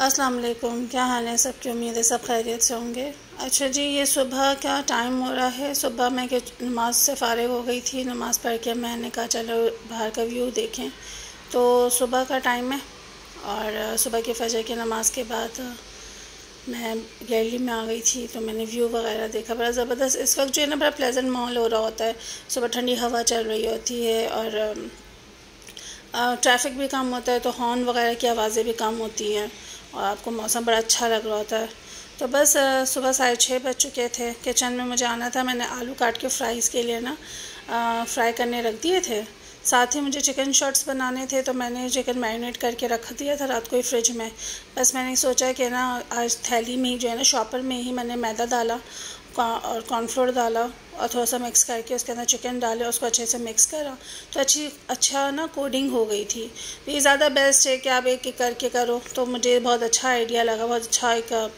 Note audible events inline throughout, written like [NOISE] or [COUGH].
अस्सलाम वालेकुम, क्या हाल है? सबकी उम्मीद है सब खैरियत से होंगे। अच्छा जी, ये सुबह का टाइम हो रहा है? सुबह मैं कि नमाज़ से फ़ारिग हो गई थी? नमाज़ पढ़ के मैंने कहा, चलो बाहर का व्यू देखें। तो सुबह का टाइम है और सुबह के फजर की नमाज़ के बाद मैं गैलरी में आ गई थी तो मैंने व्यू वगैरह देखा। बड़ा ज़बरदस्त, इस वक्त जो है ना, बड़ा प्लेजेंट माहौल हो रहा होता है। सुबह ठंडी हवा चल रही होती है और ट्रैफ़िक भी कम होता है तो हॉर्न वगैरह की आवाज़ें भी कम होती हैं। और आपको मौसम बड़ा अच्छा लग रहा होता है। तो बस सुबह साढ़े छः बज चुके थे। किचन में मुझे आना था। मैंने आलू काट के फ्राइज़ के लिए ना फ्राई करने रख दिए थे। साथ ही मुझे चिकन शॉट्स बनाने थे तो मैंने चिकन मैरिनेट करके रख दिया था रात को ही फ्रिज में। बस मैंने सोचा कि ना, आज थैली में ही जो है ना शॉपर में ही मैंने मैदा डाला। और कॉर्नफ्लोर डाला और थोड़ा सा मिक्स करके उसके अंदर चिकन डाले, उसको अच्छे से मिक्स करा। तो अच्छी अच्छा ना कोडिंग हो गई थी। तो ये ज़्यादा बेस्ट है कि आप एक एक करके करो। तो मुझे बहुत अच्छा आइडिया लगा, बहुत अच्छा एक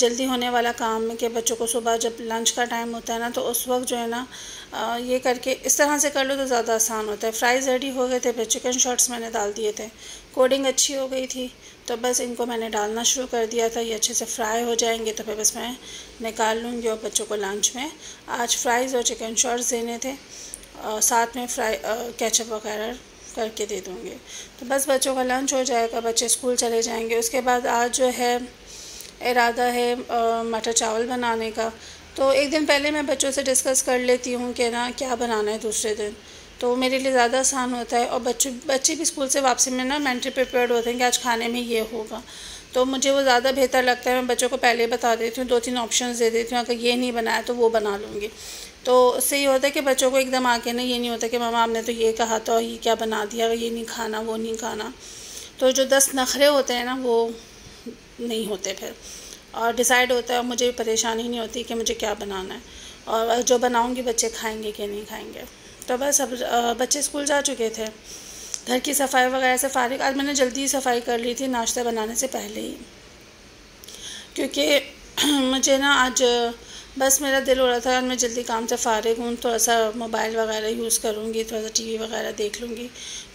जल्दी होने वाला काम है कि बच्चों को सुबह जब लंच का टाइम होता है ना तो उस वक्त जो है ना ये करके इस तरह से कर लो तो ज़्यादा आसान होता है। फ्राइज़ रेडी हो गए थे, फिर चिकन शॉट्स मैंने डाल दिए थे। कोडिंग अच्छी हो गई थी तो बस इनको मैंने डालना शुरू कर दिया था। ये अच्छे से फ्राई हो जाएँगे तो फिर बस मैं निकाल लूँगी और बच्चों को लंच में। आज फ्राइज़ और चिकन शॉट्स देने थे और साथ में फ्राई कैचअप वगैरह करके दे दूँगी। तो बस बच्चों का लंच हो जाएगा, बच्चे स्कूल चले जाएँगे। उसके बाद आज जो है, इरादा है मटर चावल बनाने का। तो एक दिन पहले मैं बच्चों से डिस्कस कर लेती हूँ कि ना, क्या बनाना है दूसरे दिन। तो मेरे लिए ज़्यादा आसान होता है और बच्चे बच्चे भी स्कूल से वापसी में ना मेंटली प्रिपेयर्ड होते हैं कि आज खाने में ये होगा। तो मुझे वो ज़्यादा बेहतर लगता है, मैं बच्चों को पहले बता देती हूँ दो तीन ऑप्शन दे देती हूँ, अगर ये नहीं बनाया तो वो बना लूँगी। तो उससे ये होता है कि बच्चों को एकदम आके ना ये नहीं होता कि मामा आपने तो ये कहा था ये क्या बना दिया, ये नहीं खाना, वो नहीं खाना। तो जो दस नखरे होते हैं ना, वो नहीं होते फिर। और डिसाइड होता है मुझे परेशानी नहीं होती कि मुझे क्या बनाना है। और जो बनाऊँगी बच्चे खाएँगे कि नहीं खाएँगे। तो बस अब बच्चे स्कूल जा चुके थे। घर की सफ़ाई वगैरह से फारिग, आज मैंने जल्दी सफ़ाई कर ली थी नाश्ता बनाने से पहले ही। क्योंकि [CLEARS THROAT] मुझे ना आज बस मेरा दिल हो रहा था, मैं जल्दी काम से फ़ारिग हूँ, थोड़ा सा मोबाइल वगैरह यूज़ करूँगी, थोड़ा सा टीवी वगैरह देख लूँगी,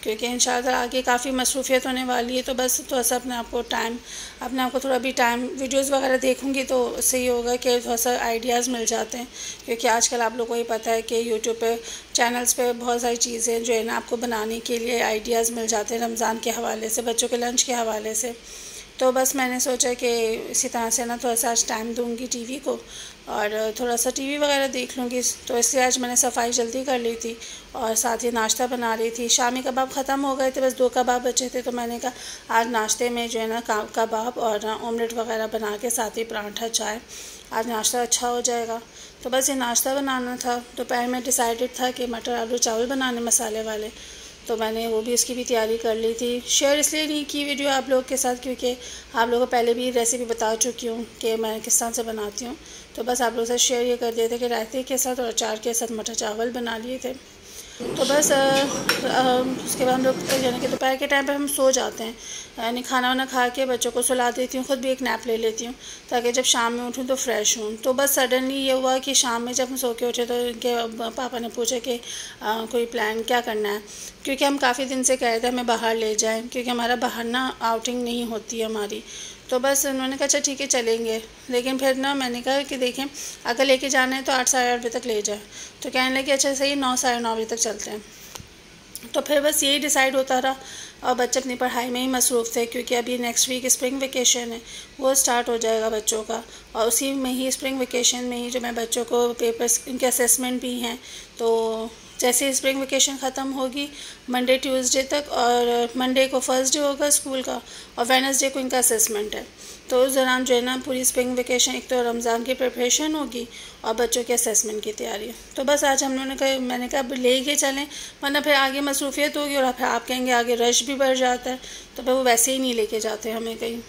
क्योंकि इन आगे काफ़ी मसरूफियत होने वाली है तो बस थोड़ा सा अपने आप को टाइम अपने आप को थोड़ा भी टाइम वीडियोज़ वगैरह देखूँगी तो सही होगा कि थोड़ा सा आइडियाज़ मिल जाते हैं, क्योंकि आजकल आप लोगों को ही पता है कि यूट्यूब पर चैनल्स पर बहुत सारी चीज़ें जो है ना आपको बनाने के लिए आइडियाज़ मिल जाते हैं रमज़ान के हवाले से, बच्चों के लंच के हवाले से। तो बस मैंने सोचा कि इसी तरह से ना थोड़ा सा आज टाइम दूँगी टीवी को और थोड़ा सा टीवी वगैरह देख लूँगी। तो इसलिए आज मैंने सफ़ाई जल्दी कर ली थी और साथ ही नाश्ता बना रही थी। शामी कबाब ख़त्म हो गए थे, बस दो कबाब बचे थे तो मैंने कहा आज नाश्ते में जो है ना कबाब और ऑमलेट वगैरह बना के साथ ही पराठा, चाय। आज नाश्ता अच्छा हो जाएगा। तो बस ये नाश्ता बनाना था। दोपहर में डिसाइडेड था कि मटर आलू चावल बनाने मसाले वाले। तो मैंने वो भी उसकी भी तैयारी कर ली थी। शेयर इसलिए नहीं की वीडियो आप लोग के साथ, क्योंकि आप लोगों को पहले भी रेसिपी बता चुकी हूँ कि मैं किस तरह से बनाती हूँ। तो बस आप लोगों से शेयर ये कर दिए थे कि रायते के साथ और अचार के साथ मटर चावल बना लिए थे। तो बस आ, आ, उसके बाद हम लोग यानी कि दोपहर के टाइम पर हम सो जाते हैं। यानी खाना वाना खा के बच्चों को सुला देती हूँ ख़ुद भी एक नैप ले लेती हूँ ताकि जब शाम में उठूँ तो फ्रेश हूँ। तो बस सडनली ये हुआ कि शाम में जब हम सो के उठे तो इनके पापा ने पूछा कि आ, कोई प्लान क्या करना है? क्योंकि हम काफ़ी दिन से कह रहे थे हमें बाहर ले जाएँ क्योंकि हमारा बाहर ना आउटिंग नहीं होती है हमारी। तो बस उन्होंने कहा अच्छा ठीक है, चलेंगे। लेकिन फिर ना मैंने कहा कि देखें, अगर लेके जाना है तो आठ साढ़े आठ बजे तक ले जाए। तो कहने लगे अच्छा सही, नौ साढ़े नौ बजे तक चलते हैं। तो फिर बस यही डिसाइड होता रहा। और बच्चे अपनी पढ़ाई में ही मसरूफ़ थे, क्योंकि अभी नेक्स्ट वीक स्प्रिंग वेकेशन है, वो स्टार्ट हो जाएगा बच्चों का। और उसी में ही स्प्रिंग वेकेशन में ही जो मैं बच्चों को पेपर्स इनके असेसमेंट भी हैं तो जैसे स्प्रिंग वेकेशन ख़त्म होगी मंडे ट्यूसडे तक और मंडे को फ़र्स्ट डे होगा स्कूल का और वेनसडे को इनका असेसमेंट है। तो उस दौरान जो है ना, पूरी स्प्रिंग वेकेशन एक तो रमज़ान की प्रिपरेशन होगी और बच्चों के असेसमेंट की तैयारी तो बस आज हम लोगों ने कहा, मैंने कहा, अब ले के चलें। वरना फिर आगे मसरूफियत होगी और फिर आप कहेंगे, आगे रश भी बढ़ जाता है। तो फिर वो वैसे ही नहीं लेके जाते हमें कहीं।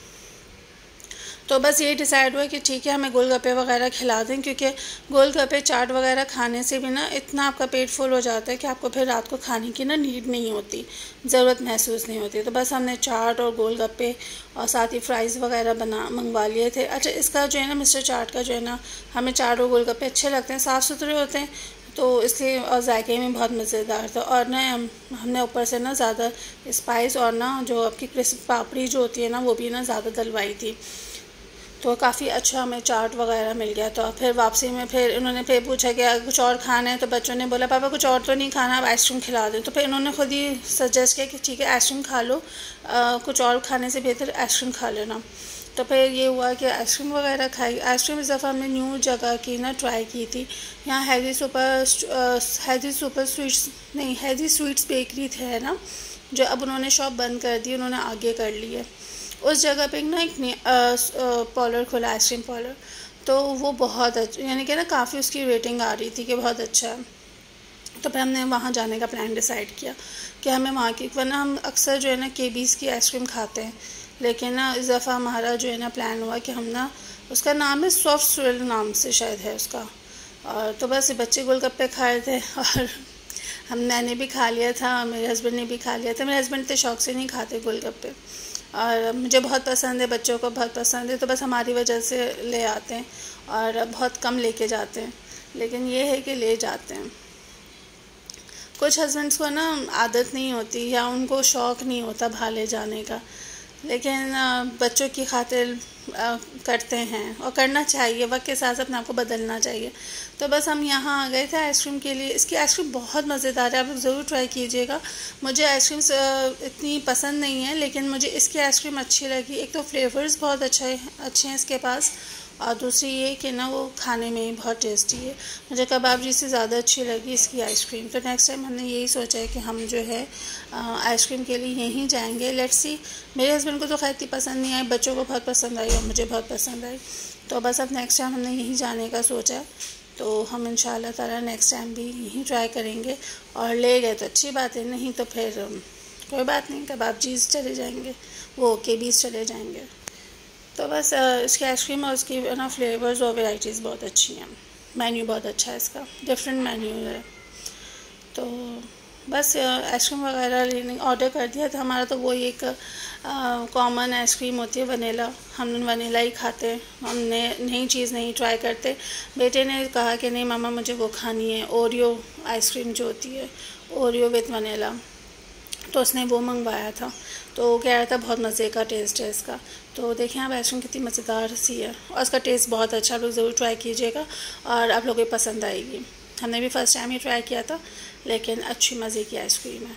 तो बस ये डिसाइड हुआ कि ठीक है, हमें गोलगप्पे वगैरह खिला दें, क्योंकि गोलगप्पे चाट वगैरह खाने से भी ना इतना आपका पेट फुल हो जाता है कि आपको फिर रात को खाने की ना नीड नहीं होती, ज़रूरत महसूस नहीं होती। तो बस हमने चाट और गोलगप्पे और साथ ही फ्राइज़ वगैरह बना, मंगवा लिए थे। अच्छा इसका जो है ना मिस्टर चाट का जो है ना, हमें चाट और गोलगप्पे अच्छे लगते हैं साफ़ सुथरे होते हैं तो इसलिए और जायके में बहुत मज़ेदार था। और ना, हम, हमने ऊपर से ना ज़्यादा स्पाइस और ना जो आपकी क्रिस्प पापड़ी जो होती है ना, वो भी ना ज़्यादा दलवाई थी। तो काफ़ी अच्छा हमें चाट वगैरह मिल गया तो फिर वापसी में फिर उन्होंने फिर पूछा कि अगर कुछ और खाना है? तो बच्चों ने बोला पापा कुछ और तो नहीं खाना अब आइसक्रीम खिला दें। तो फिर उन्होंने खुद ही सजेस्ट किया कि ठीक है आइसक्रीम खा लो। आ, कुछ और खाने से बेहतर आइसक्रीम खा लेना। तो फिर ये हुआ कि आइसक्रीम वगैरह खाई। आइसक्रीम इस दफ़ा हमने न्यू जगह की ना ट्राई की थी। यहाँ हैदी सुपर हैदी सुपर स्वीट्स नहीं हैदी स्वीट्स बेकरी थे ना? जो अब उन्होंने शॉप बंद कर दी उन्होंने आगे कर ली है। उस जगह पे ना एक पॉलर खुला आइसक्रीम पॉलर तो वो बहुत अच्छा यानी कि ना काफ़ी उसकी रेटिंग आ रही थी कि बहुत अच्छा है। तो फिर हमने वहाँ जाने का प्लान डिसाइड किया कि हमें वहाँ की, वरना हम अक्सर जो है ना के बीस की आइसक्रीम खाते हैं। लेकिन ना इस दफ़ा हमारा जो है ना प्लान हुआ कि हम ना, उसका नाम है सॉफ्ट स्वेल नाम से शायद है उसका। और तो बस बच्चे गोलगप्पे खाए थे और हम, मैंने भी खा लिया था, मेरे हस्बैंड ने भी खा लिया था। मेरे हस्बैंड इतने शौक से नहीं खाते गोलगप्पे। और मुझे बहुत पसंद है, बच्चों को बहुत पसंद है तो बस हमारी वजह से ले आते हैं और बहुत कम लेके जाते हैं, लेकिन ये है कि ले जाते हैं। कुछ हस्बैंड्स को ना आदत नहीं होती या उनको शौक़ नहीं होता भाले जाने का। लेकिन बच्चों की खातिर करते हैं और करना चाहिए, वक्त के साथ अपने आप को बदलना चाहिए। तो बस हम यहाँ आ गए थे आइसक्रीम के लिए। इसकी आइसक्रीम बहुत मज़ेदार है, आप ज़रूर ट्राई कीजिएगा। मुझे आइसक्रीम इतनी पसंद नहीं है, लेकिन मुझे इसकी आइसक्रीम अच्छी लगी। एक तो फ्लेवर्स बहुत अच्छे अच्छे हैं इसके पास। और दूसरी ये कि ना वो खाने में ही बहुत टेस्टी है। मुझे कबाब जी से ज़्यादा अच्छी लगी इसकी आइसक्रीम तो नेक्स्ट टाइम हमने यही सोचा है कि हम जो है आइसक्रीम के लिए यहीं जाएँगे। लेट्स सी मेरे हस्बैंड को तो खैर पसंद नहीं आई, बच्चों को बहुत पसंद आई और मुझे बहुत पसंद आई। तो बस अब नेक्स्ट टाइम हमने यहीं जाने का सोचा तो हम इन ताला नेक्स्ट टाइम भी यहीं ट्राई करेंगे। और ले गए तो अच्छी बात है, नहीं तो फिर कोई बात नहीं, कबाब चीज़ चले जाएँगे। वो के बीस चले जाएँगे। तो बस इसकी आइसक्रीम और उसकी ना फ्लेवर्स और वेराइटीज़ बहुत अच्छी हैं। मेन्यू बहुत अच्छा है इसका। डिफरेंट मेन्यू है। तो बस आइसक्रीम वगैरह लेने ऑर्डर कर दिया था। हमारा तो वही एक कॉमन आइसक्रीम होती है वनीला हम वनीला ही खाते हैं। हम नई चीज़ नहीं ट्राई करते। बेटे ने कहा कि, नहीं, मामा, मुझे वो खानी है। ओरियो आइसक्रीम जो होती है ओरियो विथ वनीला तो उसने वो मंगवाया था। तो कह रहा था, बहुत मज़े का टेस्ट है इसका। तो देखें आप आइसक्रीम कितनी मज़ेदार सी है और उसका टेस्ट बहुत अच्छा आप लोग ज़रूर ट्राई कीजिएगा और आप लोगों को पसंद आएगी। हमने भी फ़र्स्ट टाइम ही ट्राई किया था, लेकिन अच्छी मज़े की आइसक्रीम है।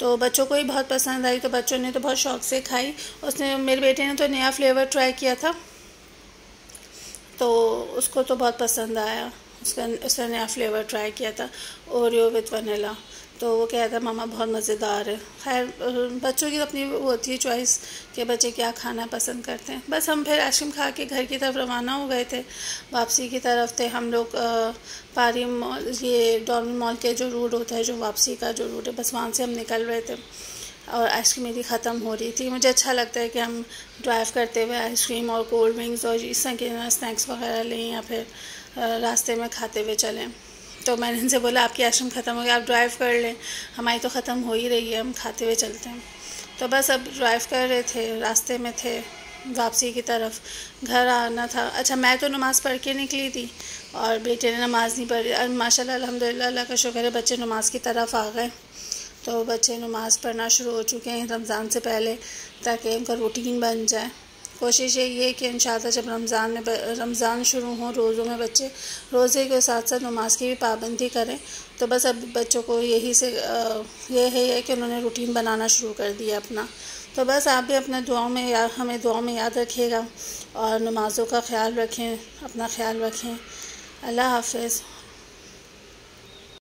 तो बच्चों को ही बहुत पसंद आई तो बच्चों ने तो बहुत शौक से खाई। उसने, मेरे बेटे ने तो नया फ्लेवर ट्राई किया था तो उसको तो बहुत पसंद आया। उसका, उसने नया फ्लेवर ट्राई किया था ओरियो विथ वनीला तो वो कह था मामा बहुत मज़ेदार है। खैर बच्चों की तो अपनी वो होती है चॉइस कि बच्चे क्या खाना पसंद करते हैं। बस हम फिर आइसक्रीम खा के घर की तरफ़ रवाना हो गए थे। वापसी की तरफ़ थे हम लोग पारी मॉल, ये डॉर्मन मॉल के जो रूट होता है, जो वापसी का जो रूट है, बस वहाँ से हम निकल रहे थे। और आइसक्रीम मेरी ख़त्म हो रही थी। मुझे अच्छा लगता है कि हम ड्राइव करते हुए आइसक्रीम और कोल्ड ड्रिंक्स और इस तरह के स्नैक्स वगैरह लें या फिर रास्ते में खाते हुए चलें। तो मैंने इनसे बोला, आपकी आश्रम ख़त्म हो गया, आप ड्राइव कर लें। हमारी तो ख़त्म हो ही रही है, हम खाते हुए चलते हैं। तो बस अब ड्राइव कर रहे थे, रास्ते में थे, वापसी की तरफ़। घर आना था। अच्छा मैं तो नमाज़ पढ़ के निकली थी और बेटे ने नमाज़ नहीं पढ़ी। माशाल्लाह, अल्हम्दुलिल्लाह, अल्लाह का शुक्र है, बच्चे नमाज़ की तरफ़ आ गए। तो बच्चे नमाज़ पढ़ना शुरू हो चुके हैं रमज़ान से पहले, ताकि उनका रूटीन बन जाए। कोशिश यही है कि इन जब रमज़ान में रमज़ान शुरू हो रोज़ों में बच्चे रोज़े के साथ साथ नमाज़ की भी पाबंदी करें तो बस अब बच्चों को यही से ये है कि उन्होंने रूटीन बनाना शुरू कर दिया अपना। तो बस आप भी अपने दुआओं में या, हमें दुआओं में याद रखिएगा और नमाज़ों का ख्याल रखें, अपना ख्याल रखें। अल्लाह हाफिज़।